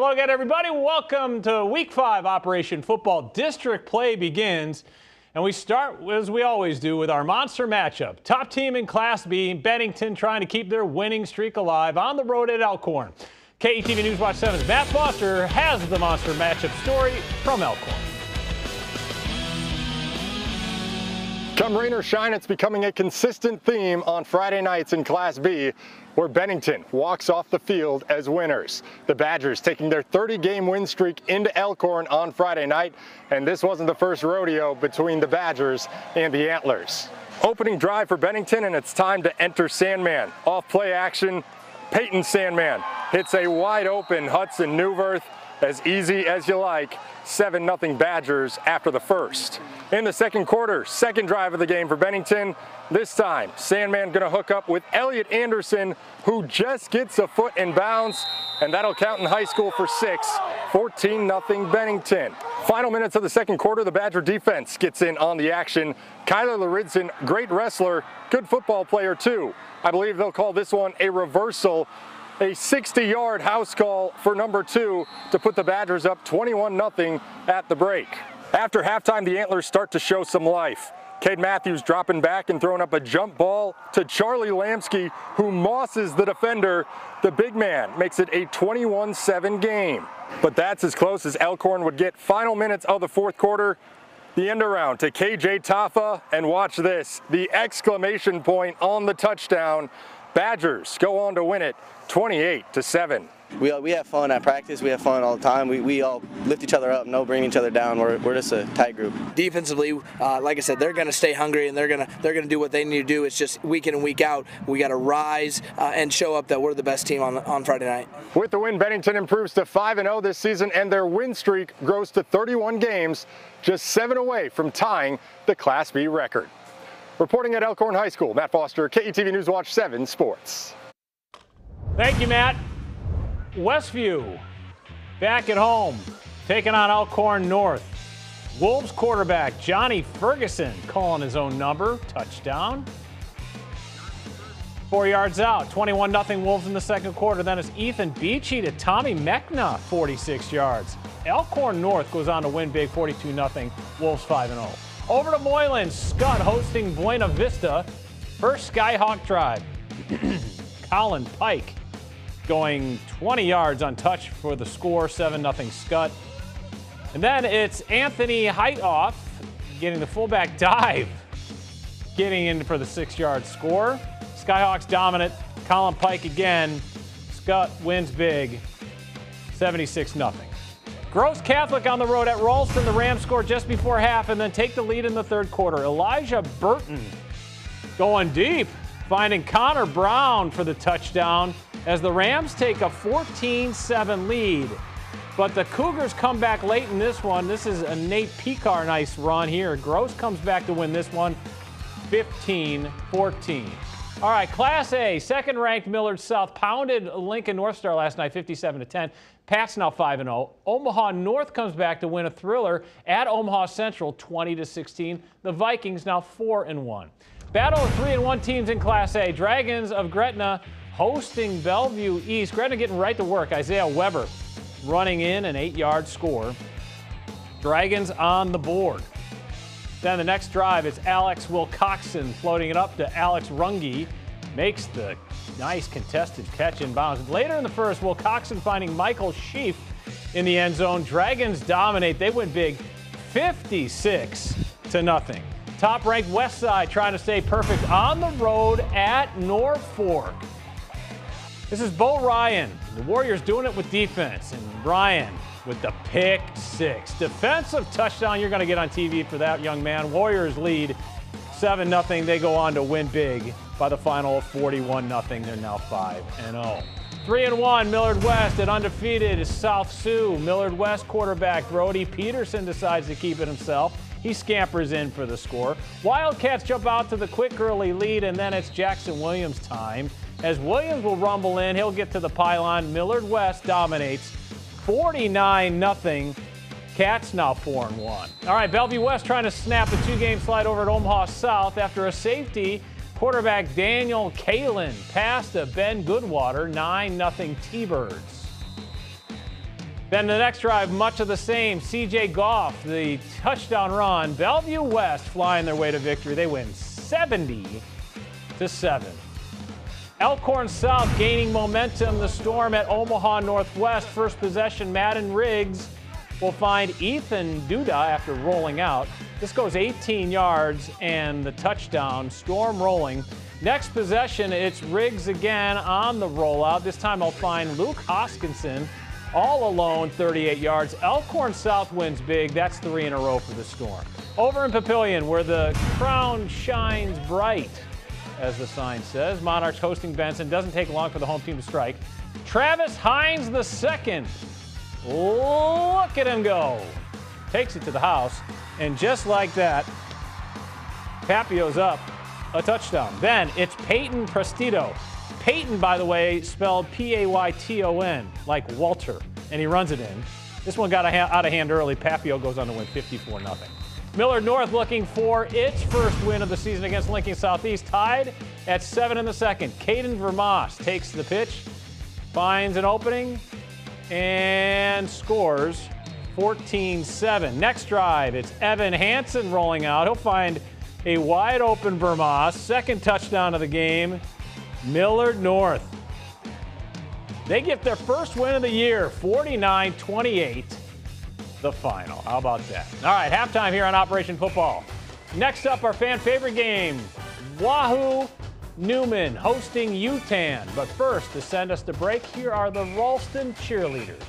Hello again, everybody. Welcome to Week 5 Operation Football District Play begins. And we start, as we always do, with our monster matchup. Top team in Class B, Bennington trying to keep their winning streak alive on the road at Elkhorn. KETV News Watch 7's Matt Foster has the monster matchup story from Elkhorn. Come rain or shine, it's becoming a consistent theme on Friday nights in Class B, where Bennington walks off the field as winners. The Badgers taking their 30-game win streak into Elkhorn on Friday night, and this wasn't the first rodeo between the Badgers and the Antlers. Opening drive for Bennington, and it's time to enter Sandman. Off play action, Peyton Sandman hits a wide open Hudson Newverth as easy as you like. 7 0 Badgers after the first. In the second quarter, second drive of the game for Bennington. This time, Sandman to hook up with Elliot Anderson, who just gets a foot in bounds, and that'll count in high school for six. 14 0 Bennington. Final minutes of the second quarter, the Badger defense gets in on the action. Kyler Laridson, great wrestler, good football player too. I believe they'll call this one a reversal a 60-yard house call for number two to put the Badgers up 21-0 at the break. After halftime, the Antlers start to show some life. Cade Matthews dropping back and throwing up a jump ball to Charlie Lamsky, who mosses the defender. The big man makes it a 21-7 game. But that's as close as Elkhorn would get. Final minutes of the fourth quarter. The end around to KJ Tafa, and watch this, the exclamation point on the touchdown. Badgers go on to win it 28 to 7. We, we have fun at practice. We have fun all the time. We, we all lift each other up, no bring each other down. We're, we're just a tight group. Defensively, uh, like I said, they're going to stay hungry and they're going to they're going to do what they need to do. It's just week in and week out. We got to rise uh, and show up that we're the best team on on Friday night. With the win, Bennington improves to 5 0 this season, and their win streak grows to 31 games, just seven away from tying the Class B record. Reporting at Elkhorn High School, Matt Foster, KETV News Watch 7 Sports. Thank you, Matt. Westview back at home, taking on Elkhorn North. Wolves quarterback Johnny Ferguson calling his own number, touchdown. Four yards out, 21 0 Wolves in the second quarter. Then it's Ethan Beachy to Tommy Mechna, 46 yards. Elkhorn North goes on to win big, 42 0 Wolves 5 0. Over to Moylan, Skutt hosting Buena Vista. First Skyhawk drive. Colin Pike going 20 yards untouched for the score, 7 0 Skutt. And then it's Anthony Heitoff getting the fullback dive, getting in for the six yard score. Skyhawks dominant. Colin Pike again. Skutt wins big, 76 0. Gross Catholic on the road at Ralston. The Rams score just before half and then take the lead in the third quarter. Elijah Burton going deep, finding Connor Brown for the touchdown as the Rams take a 14 7 lead. But the Cougars come back late in this one. This is a Nate Picar nice run here. Gross comes back to win this one 15 14. All right, Class A, second ranked Millard South pounded Lincoln North Star last night 57 to 10. Pat's now 5 and 0. Omaha North comes back to win a thriller at Omaha Central 20 to 16. The Vikings now 4 and 1. Battle of 3 and 1 teams in Class A. Dragons of Gretna hosting Bellevue East. Gretna getting right to work. Isaiah Weber running in an eight yard score. Dragons on the board. Then the next drive, it's Alex Wilcoxon floating it up to Alex Runge. Makes the nice contested catch in bounds. Later in the first, Wilcoxon finding Michael Sheaf in the end zone. Dragons dominate. They win big 56 to nothing. Top ranked Westside trying to stay perfect on the road at Norfolk. This is Bo Ryan. The Warriors doing it with defense. And Ryan with the pick six. Defensive touchdown you're going to get on TV for that young man. Warriors lead 7 0. They go on to win big by the final of 41 0. They're now 5 0. 3 and 1, Millard West at undefeated is South Sioux. Millard West quarterback Brody Peterson decides to keep it himself. He scampers in for the score. Wildcats jump out to the quick early lead, and then it's Jackson Williams' time. As Williams will rumble in, he'll get to the pylon. Millard West dominates 49 0. Cats now 4 and 1. All right, Bellevue West trying to snap a two game slide over at Omaha South after a safety. Quarterback Daniel Kalen passed to Ben Goodwater, 9 0 T Birds. Then the next drive, much of the same. CJ Goff, the touchdown run. Bellevue West flying their way to victory. They win 70 to 7. Elkhorn South gaining momentum. The storm at Omaha Northwest. First possession, Madden Riggs will find Ethan Duda after rolling out. This goes 18 yards and the touchdown. Storm rolling. Next possession, it's Riggs again on the rollout. This time I'll find Luke Hoskinson all alone, 38 yards. Elkhorn South wins big. That's three in a row for the Storm. Over in Papillion, where the crown shines bright, as the sign says. Monarchs hosting Benson. Doesn't take long for the home team to strike. Travis Hines the second. Look at him go. Takes it to the house. And just like that, Papio's up a touchdown. Then it's Peyton Prestito. Peyton, by the way, spelled P A Y T O N, like Walter, and he runs it in. This one got out of hand early. Papio goes on to win 54 0. Millard North looking for its first win of the season against Lincoln Southeast, tied at seven in the second. Caden Vermas takes the pitch, finds an opening, and scores 14 7. Next drive, it's Evan Hansen rolling out. He'll find a wide open Vermas, second touchdown of the game. Millard North. They get their first win of the year, 49 28, the final. How about that? All right, halftime here on Operation Football. Next up, our fan favorite game Wahoo Neumann hosting Yutan. But first, to send us to break, here are the Ralston cheerleaders.